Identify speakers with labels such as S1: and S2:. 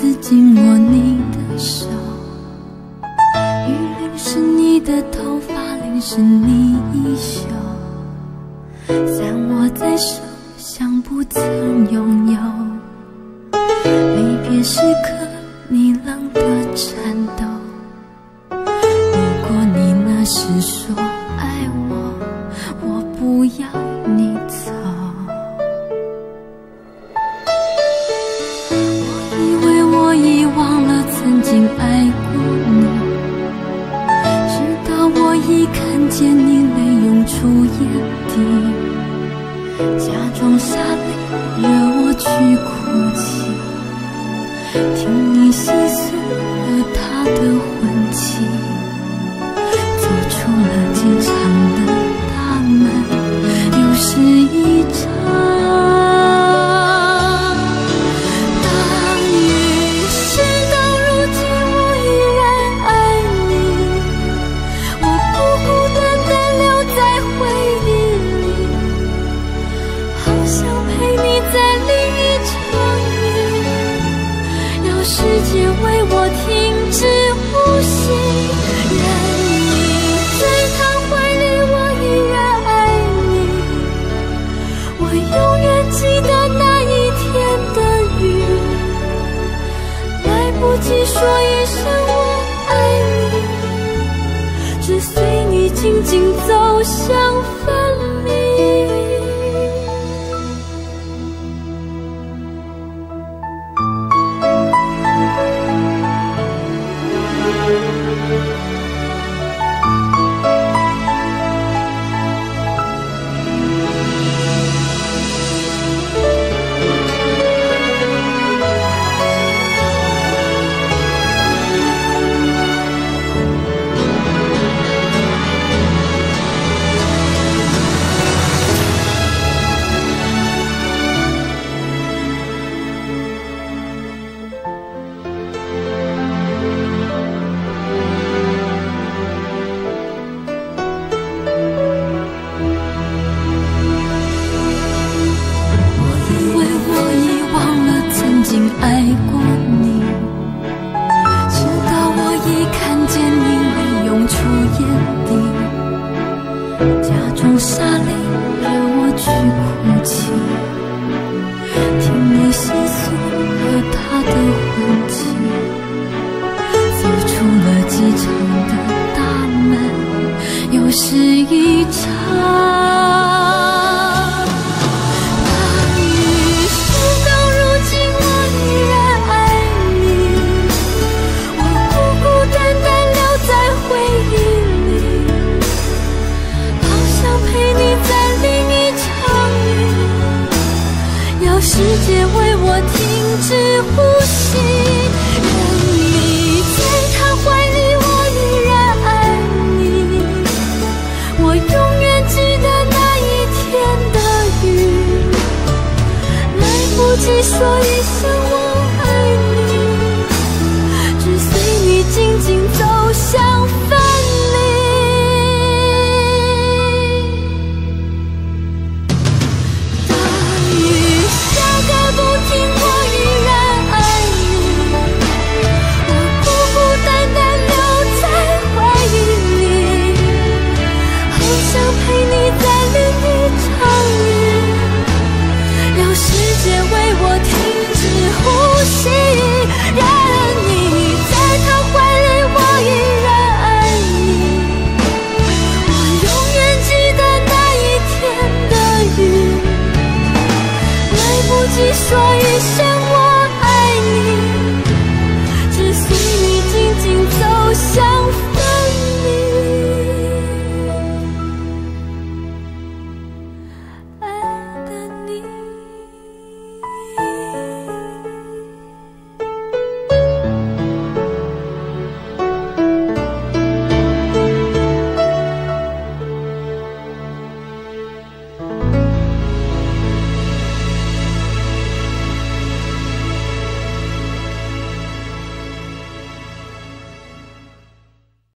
S1: 次紧握你的手，雨淋湿你的头发，淋湿你衣袖，伞握在手，像不曾拥有。离别时刻，你冷的颤抖。如果你那时说。经爱过你，直到我一看见你泪涌出眼底，假装傻逼约我去哭泣，听你细诉了他的话。说一声我爱你，只随你静静走向分。心让你在他怀里我依然爱你。我永远记得那一天的雨。来不及说一声我心，让你在他怀里，我依然爱你。我永远记得那一天的雨，来不及说一声。